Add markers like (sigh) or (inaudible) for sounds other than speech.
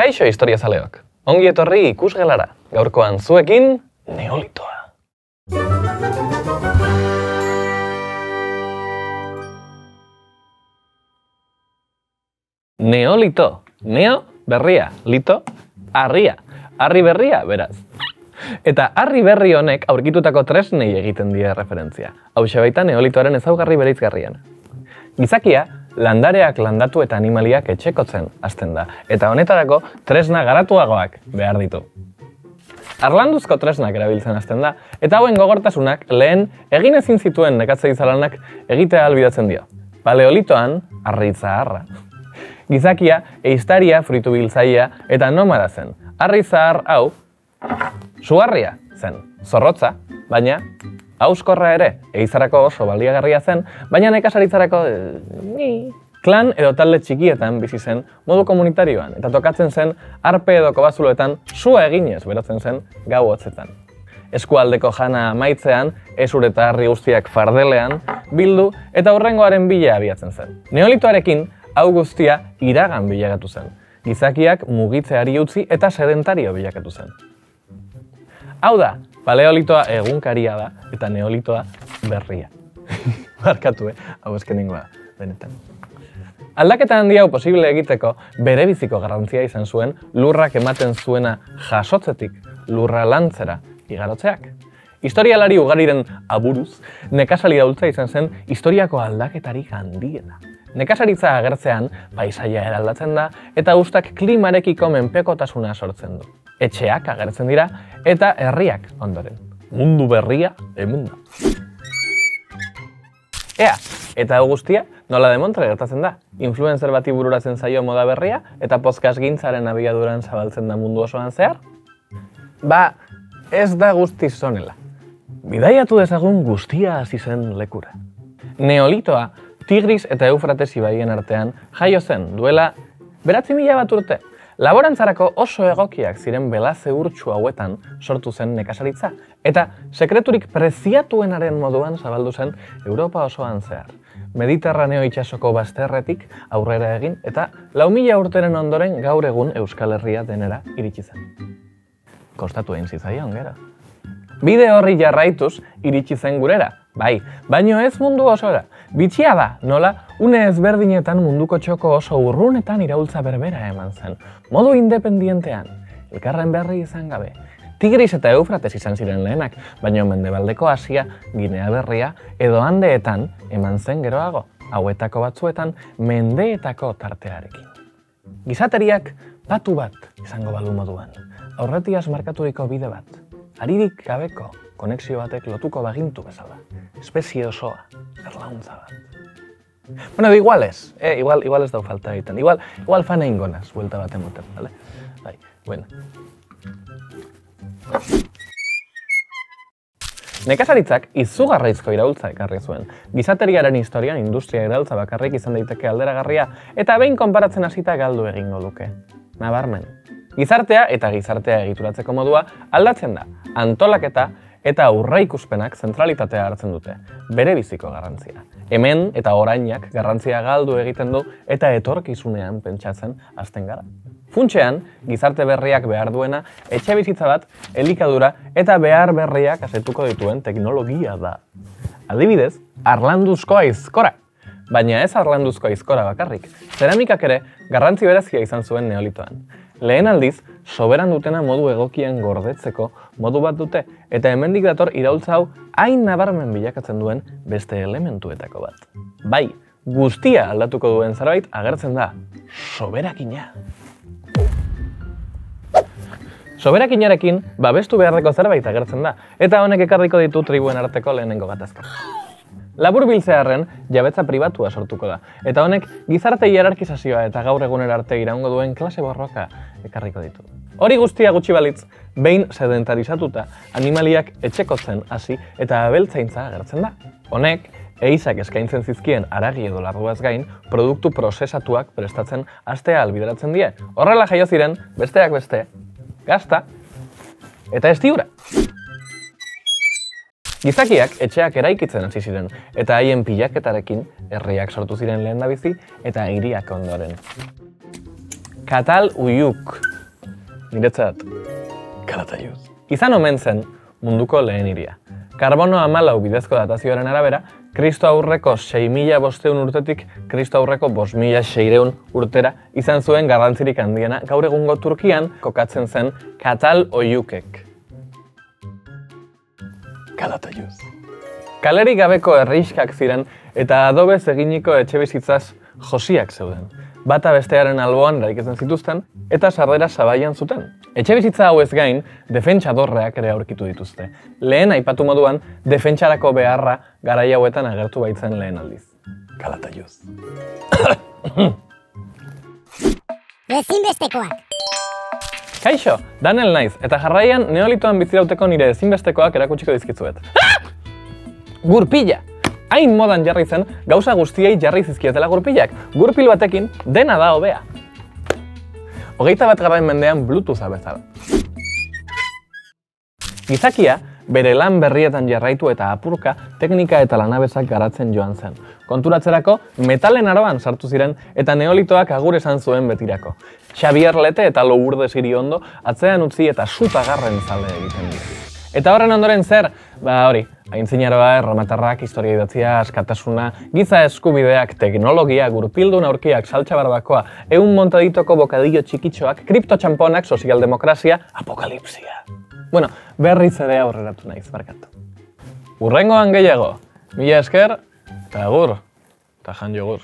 Kaixo historia zaleok. Ongi etorri ikusgelara. Gaurkoan zuekin Neolitoa. Neolito. Neo berria, lito harria. Harri berria, beraz. Eta harri berri honek aurkitutako tresnei egiten die referentzia. Hau baita neolitoaren ezaugarri bereizgarrian. Gizakia, landareak landatu eta animaliak etxekotzen hasten da. Eta honetarako tresna garatuagoak behar ditu. Arlanduzko tresnak erabiltzen hasten da, eta hauen gogortasunak lehen egin ezin zituen nekatze izalanak egitea albidatzen dio. Paleolitoan, arritza harra. Gizakia, eiztaria, fritu biltzaia eta nomada zen. Arri zahar hau, sugarria zen, zorrotza, baina auskorra ere, eizarako oso baliagarria zen, baina nekasaritzarako... E, Klan edo talde txikietan bizi zen modu komunitarioan, eta tokatzen zen arpe edo kobazuloetan sua eginez beratzen zen gau hotzetan. Eskualdeko jana maitzean, esur eta harri guztiak fardelean, bildu eta hurrengoaren bila abiatzen zen. Neolitoarekin, hau guztia iragan bilagatu zen. Gizakiak mugitzeari utzi eta sedentario bilakatu zen. Hau da, paleolitoa egunkaria da eta neolitoa berria. (laughs) Barkatu, eh? Hau esken da, benetan. Aldaketa handi hau posible egiteko bere biziko garrantzia izan zuen lurrak ematen zuena jasotzetik lurra lantzera igarotzeak. Historialari ugariren aburuz, nekasali daultza izan zen historiako aldaketarik handiena. Nekasaritza agertzean, paisaia eraldatzen da eta ustak klimarekiko menpekotasuna sortzen du. Etxeak agertzen dira eta herriak ondoren. Mundu berria hemen da. Ea, eta guztia, nola demontra gertatzen da? Influencer bati bururatzen zaio moda berria eta podcast gintzaren abiaduran zabaltzen da mundu osoan zehar? Ba, ez da guztiz zonela. Bidaiatu dezagun guztia hasi zen lekura. Neolitoa, Tigris eta Eufrates ibaien artean jaio zen duela beratzi mila bat urte. Laborantzarako oso egokiak ziren belaze urtsu hauetan sortu zen nekasaritza, eta sekreturik preziatuenaren moduan zabaldu zen Europa osoan zehar. Mediterraneo itxasoko bazterretik aurrera egin eta lau mila urteren ondoren gaur egun Euskal Herria denera iritsi zen. Kostatu egin zitzaion, gero. Bide horri jarraituz iritsi zen gurera, bai, baino ez mundu osora. Bitxia da, nola, une ezberdinetan munduko txoko oso urrunetan iraultza berbera eman zen. Modu independientean, elkarren berri izan gabe. Tigris eta Eufrates izan ziren lehenak, baina mendebaldeko Asia, Ginea berria, edo handeetan eman zen geroago, hauetako batzuetan mendeetako tartearekin. Gizateriak batu bat izango balu moduan, aurretiaz markaturiko bide bat, aririk gabeko konexio batek lotuko bagintu bezala, espezie osoa, erlauntza bat. Bueno, igual ez, eh? igual, igual ez dau falta egiten. Igual, igual fan egin gonaz, buelta bat emoten, vale? Bai, bueno. Nekazaritzak izugarraizko iraultza ekarri zuen. Gizateriaren historian industria iraultza bakarrik izan daiteke alderagarria eta behin konparatzen hasita galdu egingo luke. Nabarmen. Gizartea eta gizartea egituratzeko modua aldatzen da. Antolaketa eta aurra ikuspenak zentralitatea hartzen dute, bere biziko garrantzia. Hemen eta orainak garrantzia galdu egiten du eta etorkizunean pentsatzen hasten gara. Funtxean, gizarte berriak behar duena, etxe bizitza bat, elikadura eta behar berriak asetuko dituen teknologia da. Adibidez, arlanduzko aizkora. Baina ez arlanduzko aizkora bakarrik, zeramikak ere garrantzi berezia izan zuen neolitoan. Lehen aldiz, soberan dutena modu egokian gordetzeko modu bat dute, eta hemendik dator iraultza hau hain nabarmen bilakatzen duen beste elementuetako bat. Bai, guztia aldatuko duen zerbait agertzen da, soberakina. Soberakinarekin, babestu beharreko zerbait agertzen da, eta honek ekarriko ditu tribuen arteko lehenengo gatazka. Labur biltzearen jabetza pribatua sortuko da, eta honek gizarte hierarkizazioa eta gaur egunera arte iraungo duen klase borroka ekarriko ditu. Hori guztia gutxi balitz, behin sedentarizatuta animaliak etxekotzen hasi eta abeltzaintza agertzen da. Honek, eizak eskaintzen zizkien aragi edo larruaz gain, produktu prozesatuak prestatzen astea albideratzen die. Horrela jaio ziren, besteak beste, gazta eta estiura. Gizakiak etxeak eraikitzen hasi ziren eta haien pilaketarekin herriak sortu ziren lehen bizi eta hiriak ondoren. Katal Uyuk niretzat, kalataiuz. Izan omen zen munduko lehen iria. Karbono amalau bidezko datazioaren arabera, Kristo aurreko 6.000 bosteun urtetik Kristo aurreko 5.600 urtera izan zuen garrantzirik handiena gaur egungo Turkian kokatzen zen Katal Oiukek. Kalataiuz. Kalerik gabeko erreiskak ziren eta adobez eginiko etxe bizitzaz josiak zeuden. Bata bestearen alboan eraiketzen zituzten eta sardera sabaian zuten. Etxe bizitza hau ez gain, defentsa dorreak ere aurkitu dituzte. Lehen aipatu moduan, defentsarako beharra garai hauetan agertu baitzen lehen aldiz. Kalataiuz. (coughs) Ezinbestekoak. Kaixo, Daniel naiz, eta jarraian neolitoan bizirauteko nire ezinbestekoak erakutsiko dizkizuet. (coughs) Gurpila! Hain modan jarri zen, gauza guztiei jarri zizkietela gurpilak. Gurpil batekin, dena da hobea. Hogeita bat garrain mendean Bluetootha bezala. Gizakia, bere lan berrietan jarraitu eta apurka teknika eta lanabezak garatzen joan zen. Konturatzerako, metalen aroan sartu ziren eta neolitoak agur esan zuen betirako. Xavier Lete eta Lourdes Iriondo atzean utzi eta suta garren zale egiten dira. Eta horren ondoren zer? Ba hori, aintzinaroa, erromatarrak, historia idatzia, askatasuna, giza eskubideak, teknologia, gurpildun aurkiak, saltxa barbakoa, eun montaditoko bokadillo txikitxoak, kriptotxamponak, sozialdemokrazia, apokalipsia. Bueno, berriz ere aurreratu naiz, barkatu. Urrengoan gehiago, mila esker, eta agur, eta jan jogur.